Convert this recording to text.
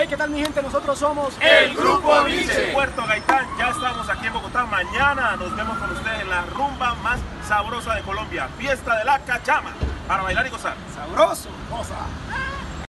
Hey, ¿qué tal mi gente? Nosotros somos El Grupo Nietzsche. Puerto Gaitán, ya estamos aquí en Bogotá. Mañana nos vemos con ustedes en la rumba más sabrosa de Colombia, Fiesta de la Cachama, para bailar y gozar. Sabroso. Cosa.